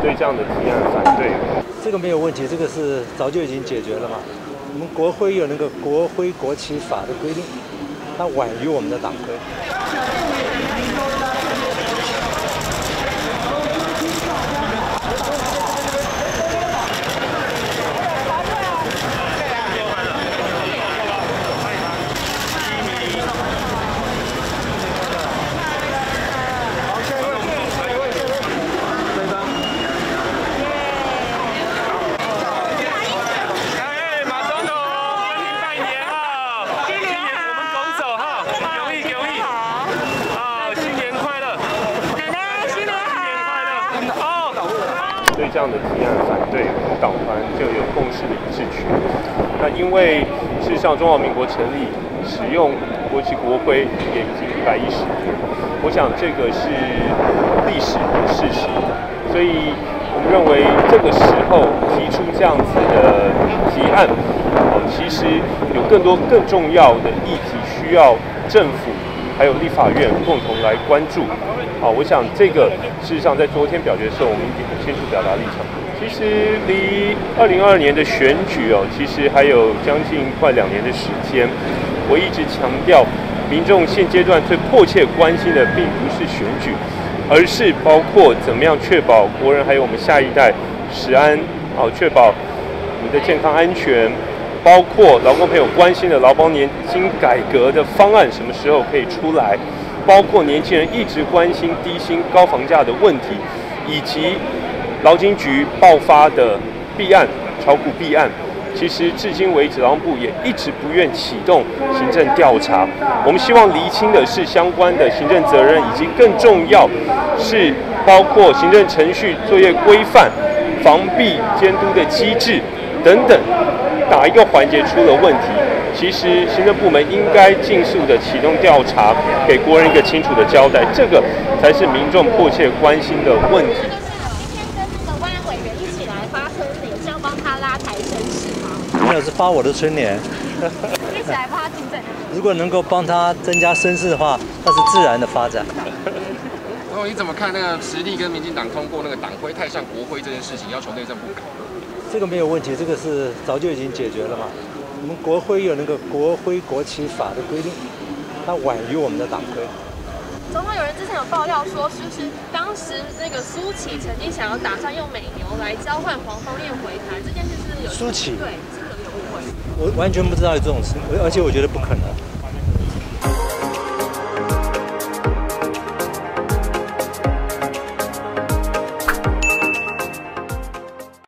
对这样的提案反对。这个没有问题，这个是早就已经解决了嘛。我们国徽有那个国徽国旗法的规定，它晚于我们的党徽。对这样的提案反对，党团就有共识的一致权。那因为事实上中华民国成立使用国旗国徽也已经一百一十年，我想这个是历史的事实，所以我们认为这个时候提出这样子的提案，哦，其实有更多更重要的议题需要政府还有立法院共同来关注。好，我想这个事实上在昨天表决的时候，我们已经很清楚表达立场。其实离二零二二年的选举哦，其实还有将近快两年的时间。我一直强调，民众现阶段最迫切关心的，并不是选举，而是包括怎么样确保国人还有我们下一代食安，好，确保你的健康安全，包括劳工朋友关心的劳保年金改革的方案什么时候可以出来。包括年轻人一直关心低薪、高房价的问题，以及劳金局爆发的弊案、炒股弊案，其实至今为止，劳部也一直不愿启动行政调查。我们希望厘清的是相关的行政责任，以及更重要是包括行政程序、作业规范、防弊监督的机制等等，哪一个环节出了问题？其实行政部门应该尽速的启动调查，给国人一个清楚的交代，这个才是民众迫切关心的问题。今天跟那个万安委员一起来发春联，是要帮他拉抬声势吗？没有，是发我的春联。一起来帮他竞争。如果能够帮他增加声势的话，那是自然的发展。然后你怎么看那个实力跟民进党通过那个党徽太像国徽这件事情，要求内政部改？这个没有问题，这个是早就已经解决了嘛。我们国徽有那个国徽国旗法的规定，它晚于我们的党徽。总统有人之前有爆料说，就是当时那个苏启曾经想要打算用美牛来交换黄蜂燕回台，这件事是有苏启对，是可能有误会。我完全不知道有这种事，而且我觉得不可能。